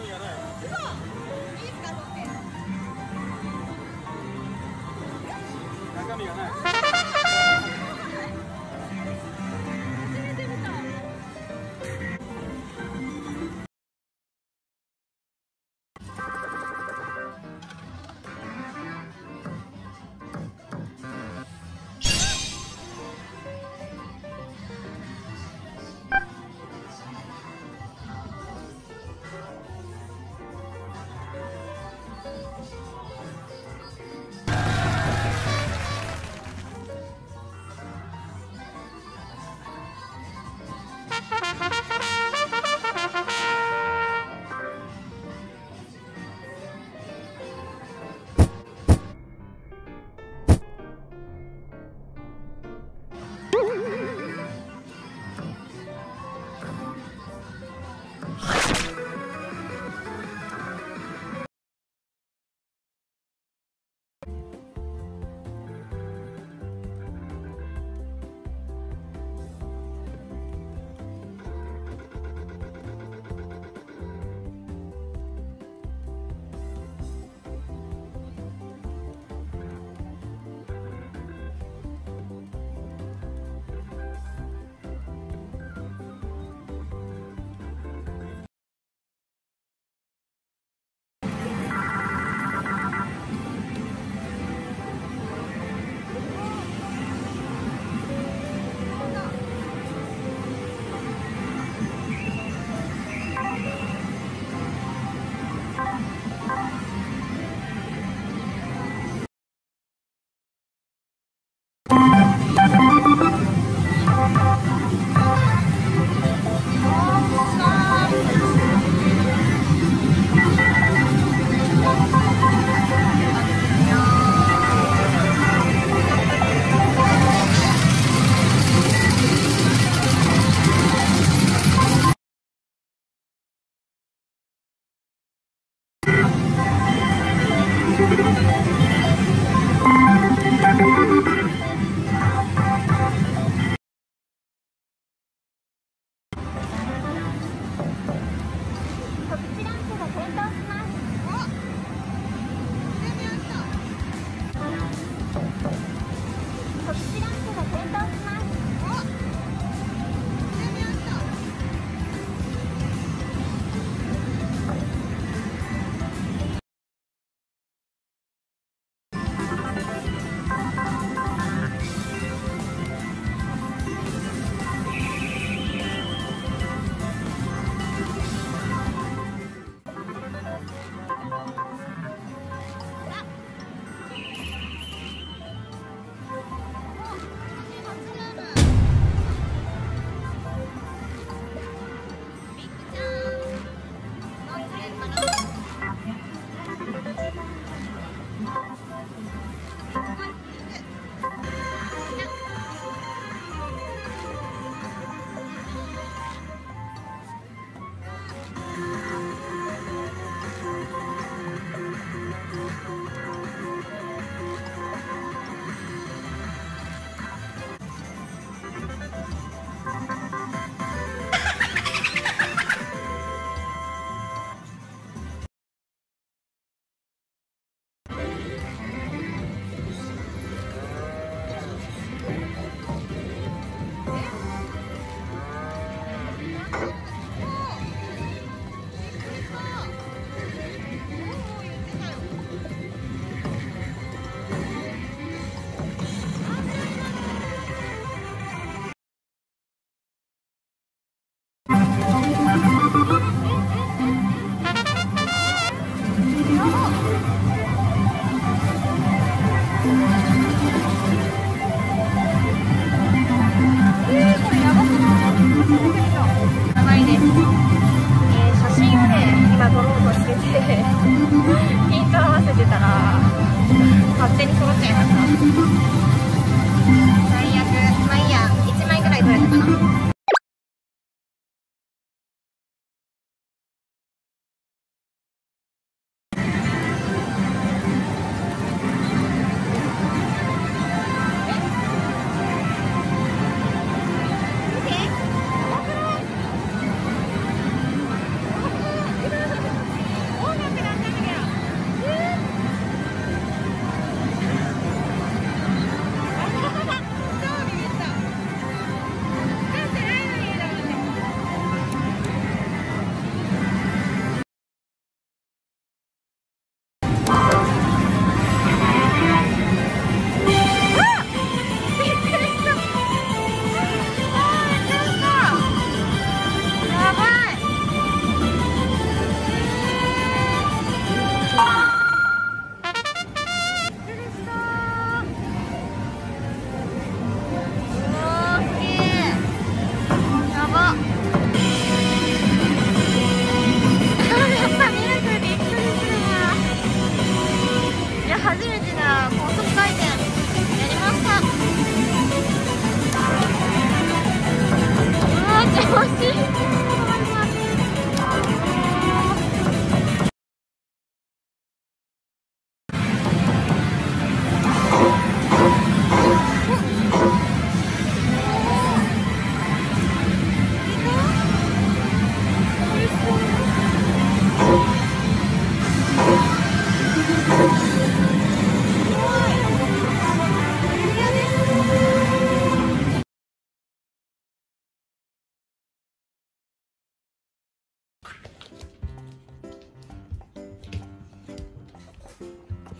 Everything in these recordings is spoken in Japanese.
中身がない。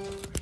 Four.